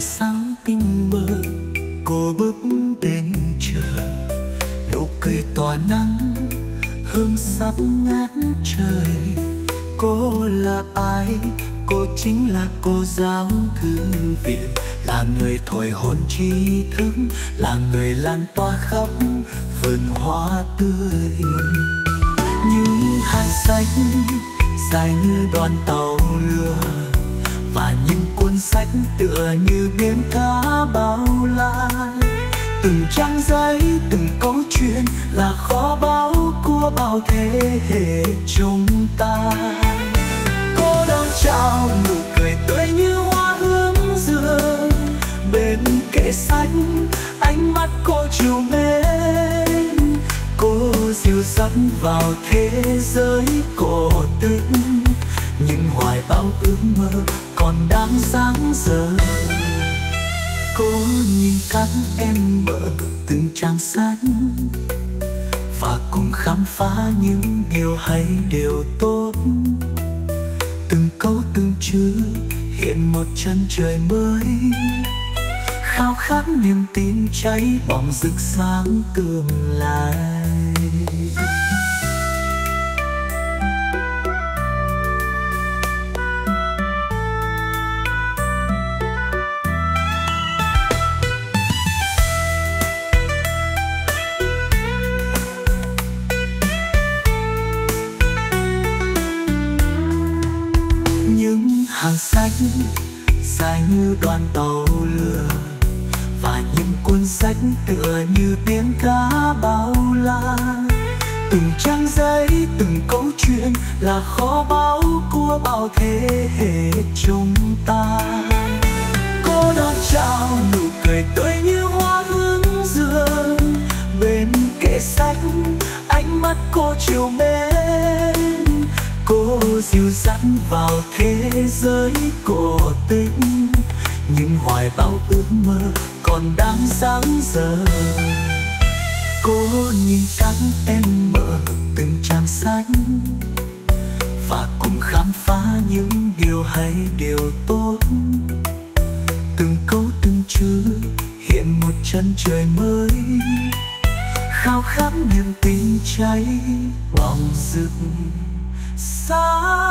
trời sáng tinh mơ, cô bước đến chờ. Nụ cười tỏa nắng, hương sắp ngát trời. Cô là ai? Cô chính là cô giáo thư viện. Là người thổi hồn trí thức, là người lan tỏa khắp vườn hoa tươi. Những hạt xanh, dài như đoàn tàu lửa, và những sách tựa như biển cá bao la Từng trang giấy, từng câu chuyện Là kho báu của bao thế hệ chúng ta. Cô đón chào nụ cười tươi như hoa hướng dương Bên kệ sách, ánh mắt cô chiều mến. Cô dìu dắt vào thế giới cổ ước mơ còn đang sáng giờ Cô nhìn các em mở từng trang sách Và cùng khám phá những điều hay điều tốt. Từng câu từng chữ hiện một chân trời mới. Khao khát niềm tin cháy bỏng rực sáng tương lai. Dài như đoàn tàu lửa và những cuốn sách tựa như tiếng cá bao la. Từng trang giấy, từng câu chuyện là kho báu của bao thế hệ chúng ta. Cô đón chào nụ cười tươi như hoa hướng dương bên kệ sách, ánh mắt cô chiều mê cô dìu dắt vào thế giới cổ tích. Nhưng hoài bão ước mơ còn đang sáng giờ. Cô nhìn các em mở từng trang sách và cùng khám phá những điều hay, điều tốt. Từng câu, từng chữ hiện một chân trời mới. Khao khát niềm tin cháy bỏng rực sáng